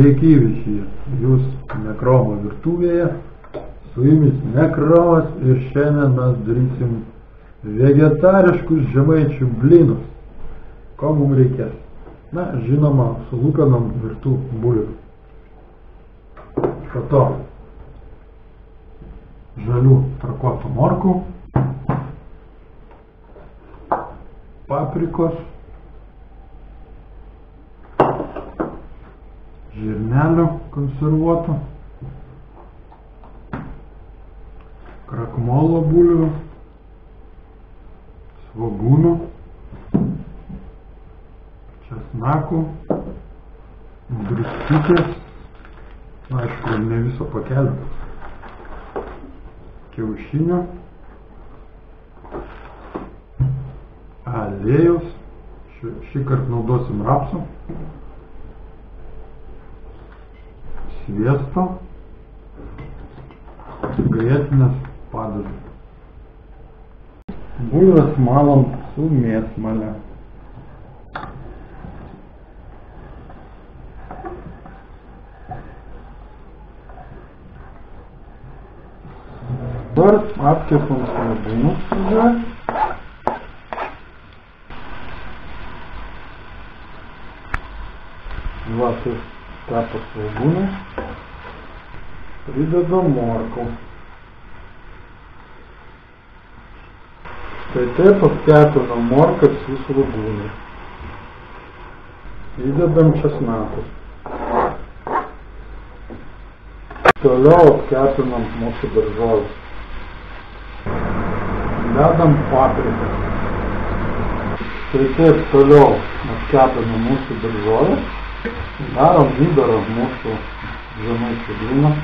Sveiki visi, jūs Nekromo virtuvėje, su jumis Nekromas ir šiandien mes darysim vegetariškus žemaičių blynus. Ko mums reikės? Na, žinoma, su lupenom virtų bulvių. Po to žalių trakuotų morkų, paprikos, žirnelių konservuotų, krakmolo bulvių, svogūnų, česnakų, druskutės, aišku, ne viso pakelio, kiaušinio, aliejus, šį, šį kartą naudosim rapsų, sviesto, grėtinės padažą. Bulves malom su mėsmale. Dabar apkepam svogūnus tada. Va, tai tapo svogūnai. Pridedam morkų. Tai taip apkepinam morkas su svogūnai. Įdedam česnakus. Toliau apkepinam mūsų daržovės. Dedam papriką. Tai taip toliau apkepinam mūsų daržovės. Darom įdarą mūsų žemaičių blyną.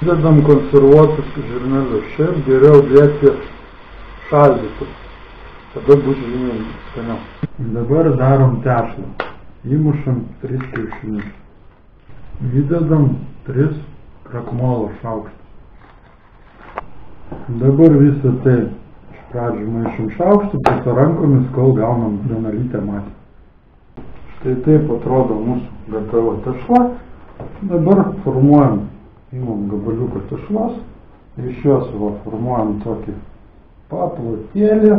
Dedam konservuotus žirnelius. Šiaip geriau dėti šaldytus. Tada bus žymiai skaniau. Dabar darom tešlą. Įmušam 3 kiaušinius. Įdedam 3 krakmolo šaukštus. Dabar visą tai iš pradžių maišom šaukštų, po to rankomis, kol gaunam vienalytę masę. Štai taip atrodo mūsų gatava tešla. Dabar formuojam, imam gabaliuką tešlos, iš jos va, formuojam tokį paplotėlį.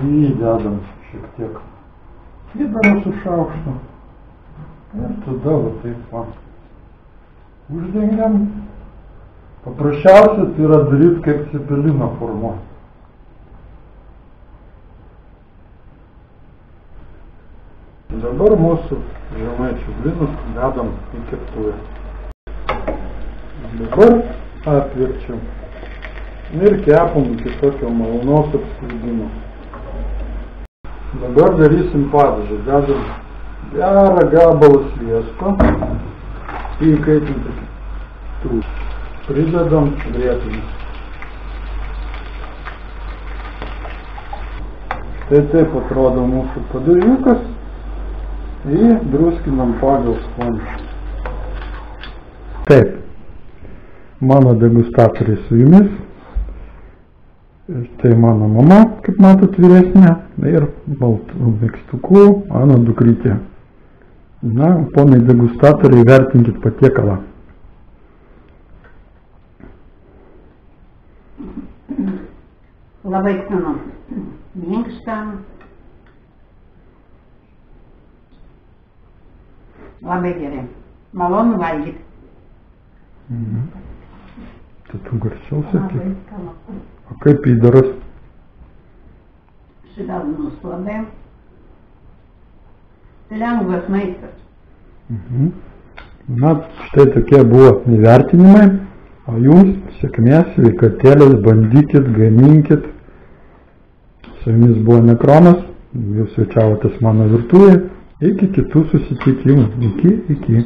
Jį dedam šiek tiek įdarą su šaukštu. Ir tada va taip va. Uždengiam. Paprasčiausia tai yra daryti kaip cepelino formuoti. Dabar mūsų žemaičių blinus dedam į keptuvę. Dabar atvirkčiam. Ir kepam iki tokio malonaus apskrydimo. Dabar darysim padažą. Dedam gerą gabalą sviesto į įkaitintą keptuvę. Pridedam grėtinus. Štai taip atrodo mūsų padažiukas ir druskinam pagal skonį. Taip, mano degustatoriai su jumis. Ir tai mano mama, kaip matot, vyresnė. Ir baltų mėgstukų mano dukrytė. Na, ponai degustatoriai, vertinkit patiekalą. Labai skanu. Minkšta. Labai gerai. Malonu valgyti. Mhm. Tai tu garsiau sakyk. O kaip įdaras? Švelnus labai. Lengvas maistas. Mhm. Na, štai tokie buvo įvertinimai. O jums sėkmės, sveikatėlės, bandykit, gaminkit. Su jumis buvo Nekronas, jūs svečiavotės mano virtuvėje. Iki kitų susitikimų. Iki, iki.